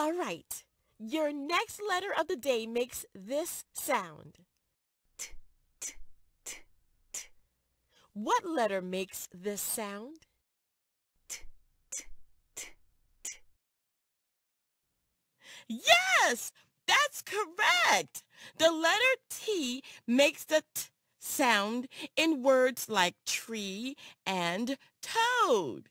All right. Your next letter of the day makes this sound. T, t, t, t, What letter makes this sound? t, t, t, t. Yes, that's correct. The letter T makes the T sound in words like tree and toad.